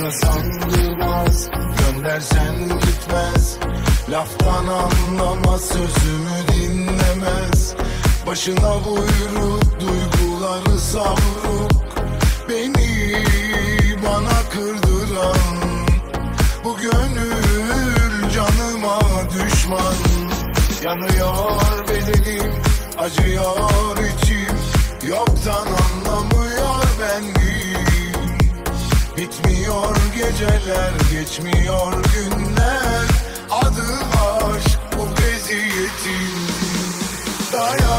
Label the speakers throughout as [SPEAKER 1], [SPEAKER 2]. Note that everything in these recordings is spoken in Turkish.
[SPEAKER 1] Arasan durmaz Göndersen gitmez. Laftan anlamaz Sözümü dinlemez. Başına buyruk Duyguları savruk. Beni bana kırdıran. Bu gönül canıma düşman. Yanıyor bedenim Acıyor içim. Yoktan anlamıyor benliğim Bitmiyor geceler Geçmiyor günler. Adı aşk bu eziyetim Dayan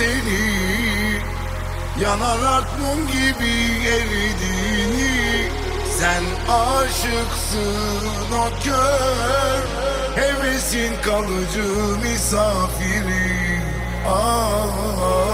[SPEAKER 1] seni. Yanarak mum gibi eridiğini Sen aşıksın o kör. Hevesin kalıcı misafiri. Ah,